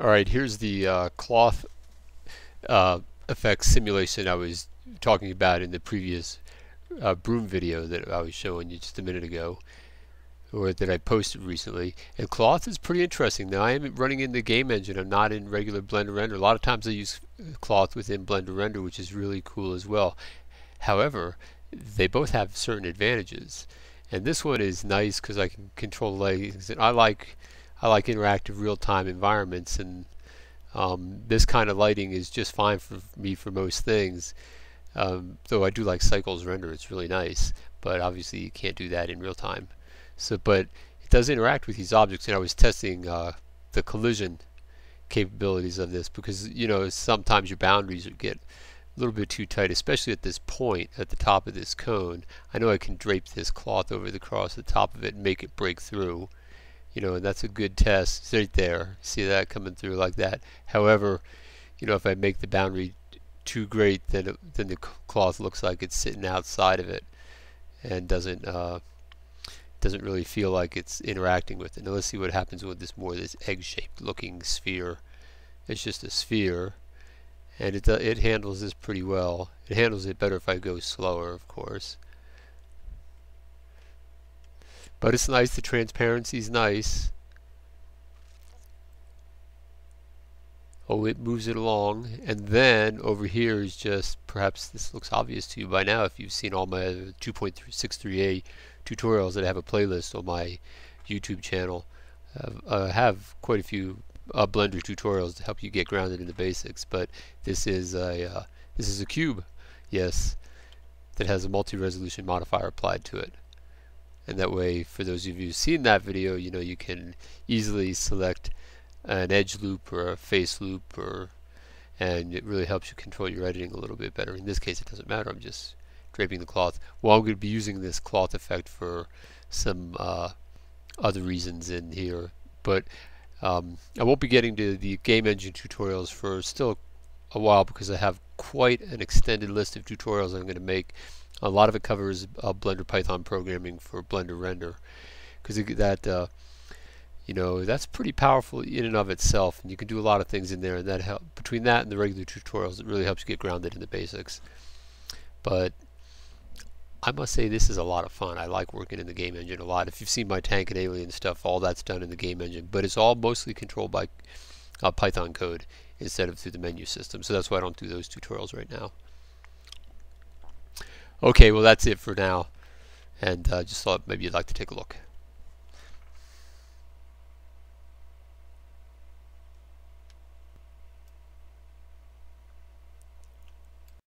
Alright, here's the uh, cloth uh, effects simulation I was talking about in the previous uh, broom video that I was showing you just a minute ago or that I posted recently. And cloth is pretty interesting. Now I am running in the game engine. I'm not in regular blender render. A lot of times I use cloth within blender render which is really cool as well. However they both have certain advantages. And this one is nice because I can control the lighting I like I like interactive real-time environments and um, this kind of lighting is just fine for me for most things. Um, though I do like cycles render it's really nice but obviously you can't do that in real time. So but it does interact with these objects and I was testing uh, the collision capabilities of this because you know sometimes your boundaries get a little bit too tight especially at this point at the top of this cone. I know I can drape this cloth over the cross the top of it and make it break through you know, and that's a good test right there. See that coming through like that. However, you know, if I make the boundary too great, then it, then the cloth looks like it's sitting outside of it and doesn't uh, doesn't really feel like it's interacting with it. Now let's see what happens with this more this egg-shaped looking sphere. It's just a sphere, and it it handles this pretty well. It handles it better if I go slower, of course. But it's nice, the transparency is nice. Oh, it moves it along. And then over here is just, perhaps this looks obvious to you by now if you've seen all my 2.63a tutorials that I have a playlist on my YouTube channel. I have quite a few uh, Blender tutorials to help you get grounded in the basics, but this is a uh, this is a cube, yes, that has a multi-resolution modifier applied to it and that way for those of you who've seen that video you know you can easily select an edge loop or a face loop or and it really helps you control your editing a little bit better. In this case it doesn't matter. I'm just draping the cloth. Well I'm going to be using this cloth effect for some uh, other reasons in here but um, I won't be getting to the game engine tutorials for still a while because I have quite an extended list of tutorials I'm going to make. A lot of it covers uh, Blender Python programming for Blender Render because that uh, you know that's pretty powerful in and of itself and you can do a lot of things in there and that help between that and the regular tutorials it really helps you get grounded in the basics. But I must say this is a lot of fun. I like working in the game engine a lot. If you've seen my tank and alien stuff all that's done in the game engine but it's all mostly controlled by uh, Python code instead of through the menu system so that's why I don't do those tutorials right now Okay, well that's it for now. And uh, just thought maybe you'd like to take a look.